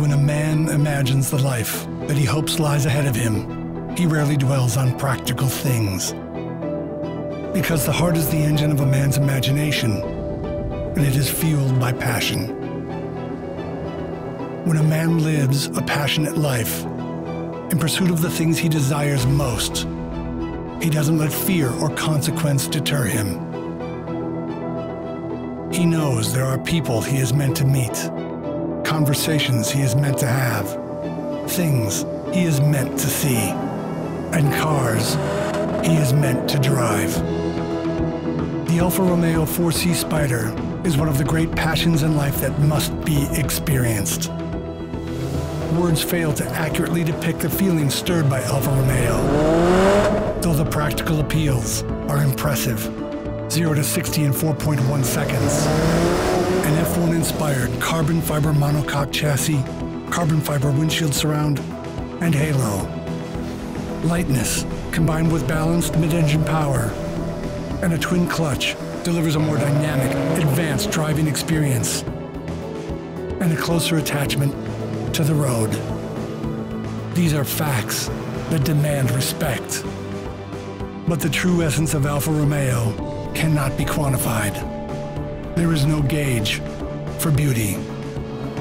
When a man imagines the life that he hopes lies ahead of him, he rarely dwells on practical things. Because the heart is the engine of a man's imagination, and it is fueled by passion. When a man lives a passionate life, in pursuit of the things he desires most, he doesn't let fear or consequence deter him. He knows there are people he is meant to meet, conversations he is meant to have, things he is meant to see, and cars he is meant to drive. The Alfa Romeo 4C Spider is one of the great passions in life that must be experienced. Words fail to accurately depict the feelings stirred by Alfa Romeo, though the practical appeals are impressive. 0 to 60 in 4.1 seconds. An F1 inspired carbon fiber monocoque chassis, carbon fiber windshield surround, and halo. Lightness combined with balanced mid engine power and a twin clutch delivers a more dynamic, advanced driving experience and a closer attachment to the road. These are facts that demand respect. But the true essence of Alfa Romeo cannot be quantified. There is no gauge for beauty,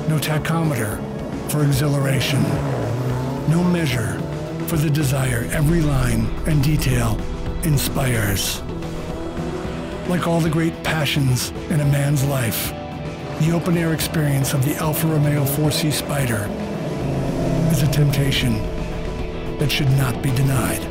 no tachometer for exhilaration, no measure for the desire every line and detail inspires. Like all the great passions in a man's life, the open air experience of the Alfa Romeo 4C Spider is a temptation that should not be denied.